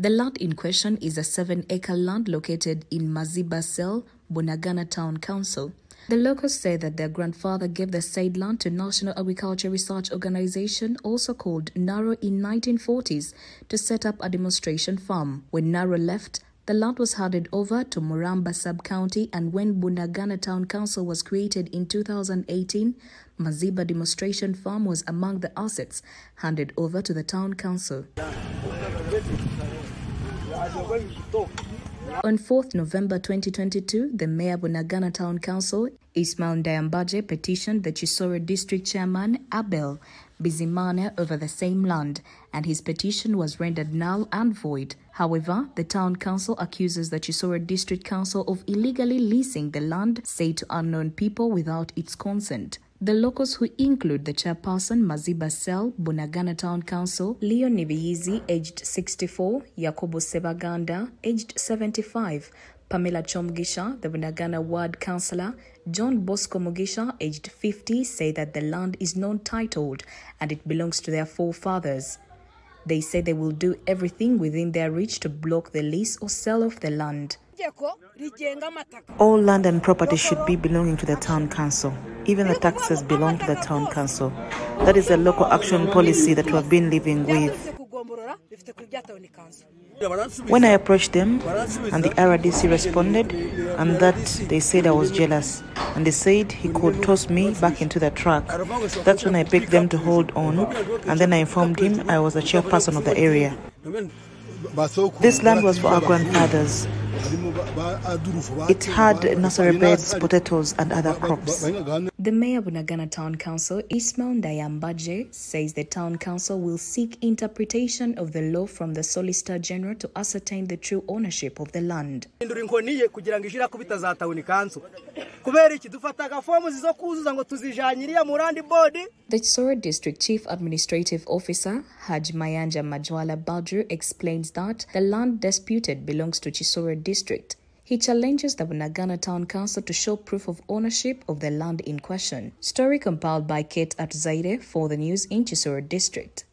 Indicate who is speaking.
Speaker 1: The land in question is a seven acre land located in Maziba Cell, Bunagana Town Council. The locals say that their grandfather gave the said land to National Agriculture Research Organization, also called NARO, in 1940s to set up a demonstration farm. When NARO left, the land was handed over to Muramba Sub-County and when Bunagana Town Council was created in 2018, Maziba Demonstration Farm was among the assets handed over to the Town Council. On 4th November 2022, the Mayor of Bunagana Town Council, Ismail Ndayambaje, petitioned the Kisoro District Chairman, Abel Bizimana, over the same land, and his petition was rendered null and void. However, the Town Council accuses the Kisoro District Council of illegally leasing the land, say to unknown people without its consent. The locals who include the chairperson Maziba Cell, Bunagana Town Council, Leo Nibiyizi, aged 64, Yakobo Sebaganda, aged 75, Pamela Chomgisha, the Bunagana Ward Councillor, John Bosco Mugisha, aged 50, say that the land is non-titled and it belongs to their forefathers. They say they will do everything within their reach to block the lease or sell off the land.
Speaker 2: All land and property should be belonging to the town council. Even the taxes belong to the town council. That is a local action policy that we have been living with. When I approached them and the RDC responded, and that they said I was jealous, and they said he could toss me back into the truck. That's when I begged them to hold on, and then I informed him I was the chairperson of the area. This land was for our grandfathers. It had nursery beds, potatoes, and other crops.
Speaker 1: The mayor of Bunagana Town Council, Ismail Ndayambaje, says the town council will seek interpretation of the law from the Solicitor General to ascertain the true ownership of the land. The Kisoro District Chief Administrative Officer, Haj Mayanja Majwala Badru, explains that the land disputed belongs to Kisoro District. He challenges the Bunagana Town Council to show proof of ownership of the land in question. Story compiled by Kate Atzaire for the news in Kisoro District.